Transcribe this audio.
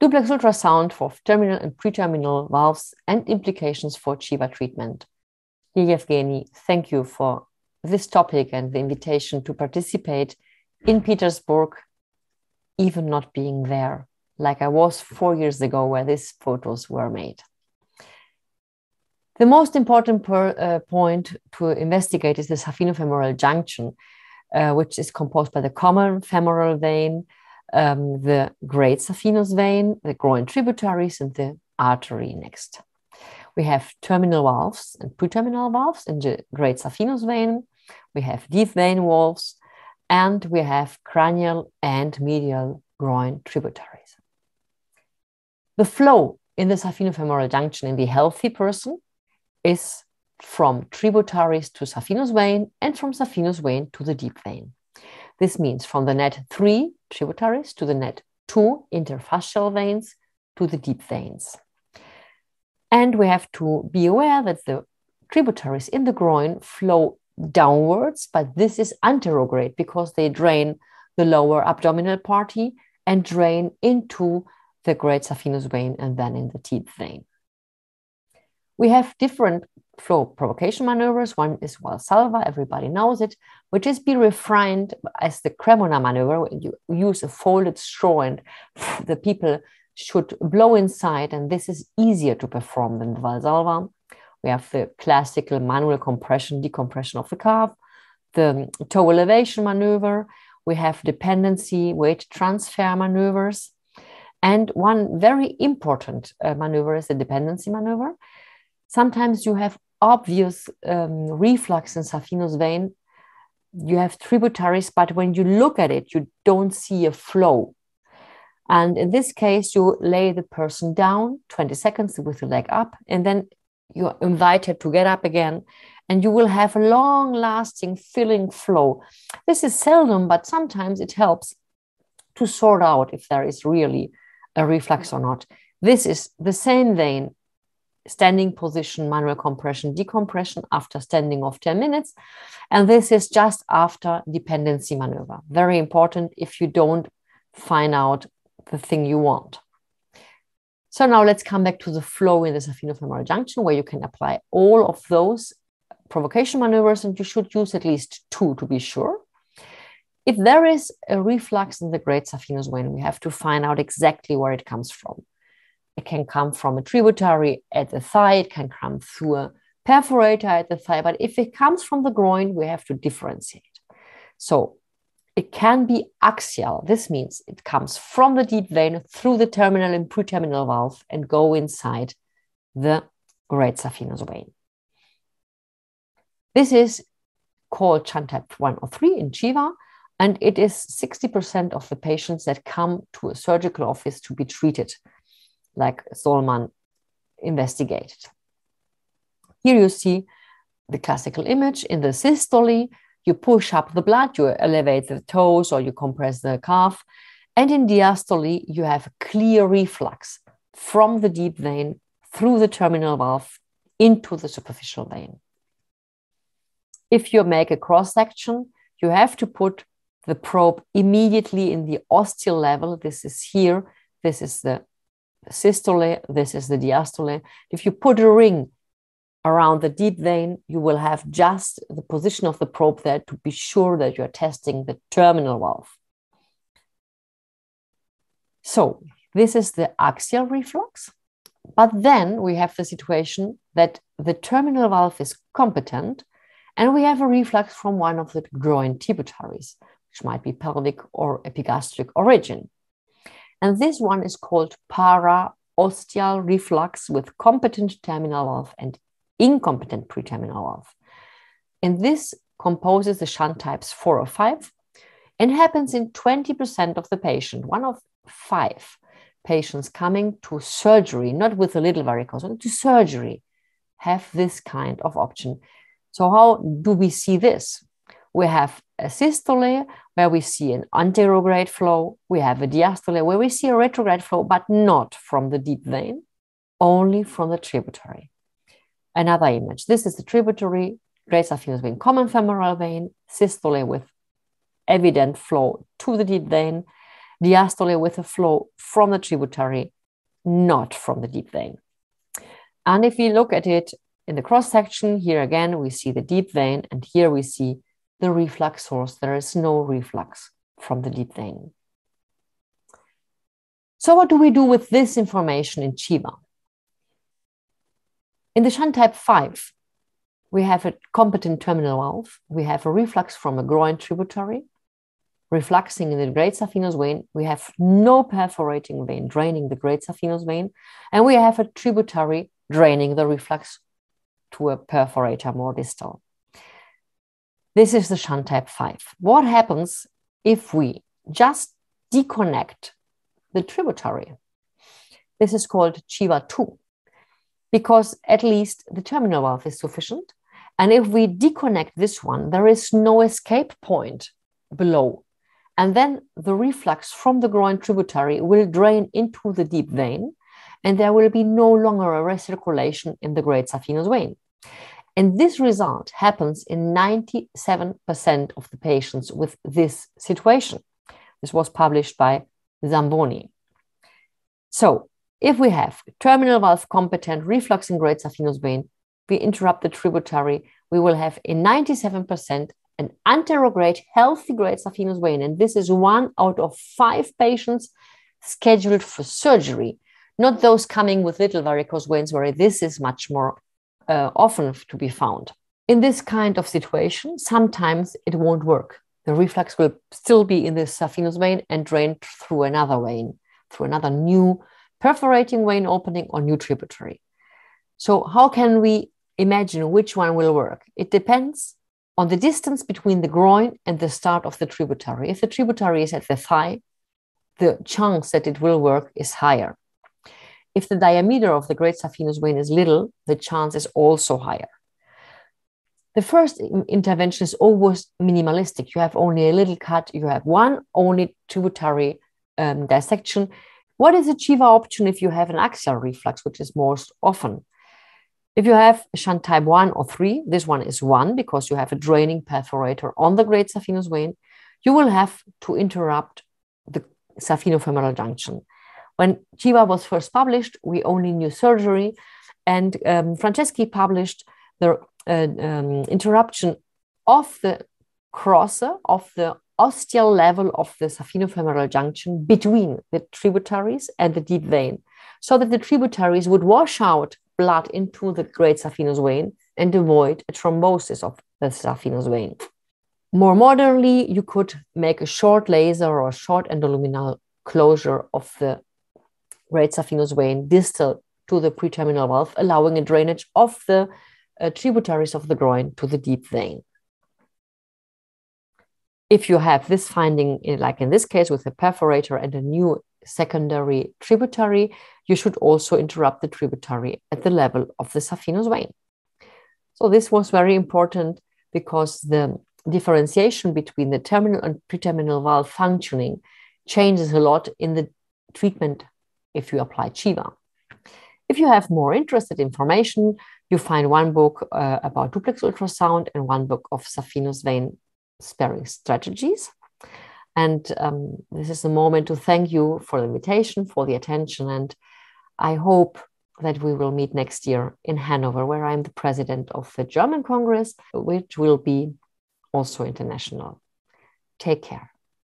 duplex ultrasound for terminal and pre-terminal valves and implications for Chiva treatment. Yevgeny, thank you for this topic and the invitation to participate in Petersburg, even not being there, like I was four years ago where these photos were made. The most important per, uh, point to investigate is the saphenofemoral junction, uh, which is composed by the common femoral vein, um, the great saphenous vein, the groin tributaries, and the artery next. We have terminal valves and pre-terminal valves in the great saphenous vein. We have deep vein valves, and we have cranial and medial groin tributaries. The flow in the saphenofemoral junction in the healthy person is from tributaries to saphenous vein and from saphenous vein to the deep vein. This means from the net 3 tributaries to the net 2 interfascial veins to the deep veins. And we have to be aware that the tributaries in the groin flow downwards, but this is anterograde because they drain the lower abdominal party and drain into the great saphenous vein and then in the deep vein. We have different flow provocation maneuvers. One is Valsalva, everybody knows it, which is be refined as the Cremona maneuver. You use a folded straw and the people should blow inside, and this is easier to perform than Valsalva. We have the classical manual compression, decompression of the calf, the toe elevation maneuver. We have dependency weight transfer maneuvers. And one very important uh, maneuver is the dependency maneuver. Sometimes you have obvious um, reflux in saphenous vein. You have tributaries, but when you look at it, you don't see a flow. And in this case, you lay the person down 20 seconds with the leg up, and then you're invited to get up again, and you will have a long lasting filling flow. This is seldom, but sometimes it helps to sort out if there is really a reflux or not. This is the same vein standing position, manual compression, decompression after standing off 10 minutes. And this is just after dependency maneuver. Very important if you don't find out the thing you want. So now let's come back to the flow in the saphenofemoral junction where you can apply all of those provocation maneuvers and you should use at least two to be sure. If there is a reflux in the great saphenous vein, we have to find out exactly where it comes from. It can come from a tributary at the thigh, it can come through a perforator at the thigh, but if it comes from the groin, we have to differentiate. So it can be axial. This means it comes from the deep vein through the terminal and pre-terminal valve and go inside the great saphenous vein. This is called shunt type 1 or 3 in Chiva, and it is 60% of the patients that come to a surgical office to be treated like Solman investigated. Here you see the classical image in the systole. You push up the blood, you elevate the toes or you compress the calf. And in diastole, you have a clear reflux from the deep vein through the terminal valve into the superficial vein. If you make a cross section, you have to put the probe immediately in the ostial level. This is here. This is the systole, this is the diastole. If you put a ring around the deep vein, you will have just the position of the probe there to be sure that you're testing the terminal valve. So this is the axial reflux. But then we have the situation that the terminal valve is competent and we have a reflux from one of the groin tributaries, which might be pelvic or epigastric origin. And this one is called para-ostial reflux with competent terminal valve and incompetent preterminal valve. And this composes the shunt types four or five and happens in 20% of the patient, one of five patients coming to surgery, not with a little varicose, but to surgery, have this kind of option. So how do we see this? We have a systole where we see an anterograde flow. We have a diastole where we see a retrograde flow, but not from the deep vein, only from the tributary. Another image. This is the tributary, great saphenous vein, common femoral vein, systole with evident flow to the deep vein. diastole with a flow from the tributary, not from the deep vein. And if we look at it in the cross section, here again, we see the deep vein, and here we see the reflux source. There is no reflux from the deep vein. So, what do we do with this information in Chiva? In the shunt type 5, we have a competent terminal valve. We have a reflux from a groin tributary, refluxing in the great saphenous vein. We have no perforating vein draining the great saphenous vein. And we have a tributary draining the reflux to a perforator more distal. This is the shunt type 5. What happens if we just deconnect the tributary? This is called Chiva 2 because at least the terminal valve is sufficient. And if we disconnect this one, there is no escape point below. And then the reflux from the groin tributary will drain into the deep vein, and there will be no longer a recirculation in the great saphenous vein. And this result happens in 97% of the patients with this situation. This was published by Zamboni. So, if we have terminal valve competent reflux in great saphenous vein, we interrupt the tributary, we will have in 97% an anterograde healthy great saphenous vein. And this is one out of five patients scheduled for surgery, not those coming with little varicose veins where this is much more uh, often to be found. In this kind of situation, sometimes it won't work. The reflux will still be in the saphenous vein and drain through another vein, through another new perforating vein opening or new tributary. So, how can we imagine which one will work? It depends on the distance between the groin and the start of the tributary. If the tributary is at the thigh, the chance that it will work is higher. If the diameter of the great saphenous vein is little, the chance is also higher. The first intervention is always minimalistic. You have only a little cut, you have one only tributary um, dissection, what is a Chiva option if you have an axial reflux, which is most often? If you have shunt type 1 or 3, this one is 1 because you have a draining perforator on the great saphenous vein, you will have to interrupt the saphenofemoral junction. When Chiva was first published, we only knew surgery, and um, Franceschi published the uh, um, interruption of the crosser of the ostial level of the saphenofemoral junction between the tributaries and the deep vein, so that the tributaries would wash out blood into the great saphenous vein and avoid a thrombosis of the saphenous vein. More modernly, you could make a short laser or short endoluminal closure of the great saphenous vein distal to the preterminal valve, allowing a drainage of the uh, tributaries of the groin to the deep vein if you have this finding, like in this case with a perforator and a new secondary tributary, you should also interrupt the tributary at the level of the saphenous vein. So this was very important because the differentiation between the terminal and preterminal valve functioning changes a lot in the treatment if you apply Chiva. If you have more interested information, you find one book uh, about duplex ultrasound and one book of saphenous vein sparing strategies. And um, this is a moment to thank you for the invitation, for the attention. And I hope that we will meet next year in Hanover, where I'm the president of the German Congress, which will be also international. Take care.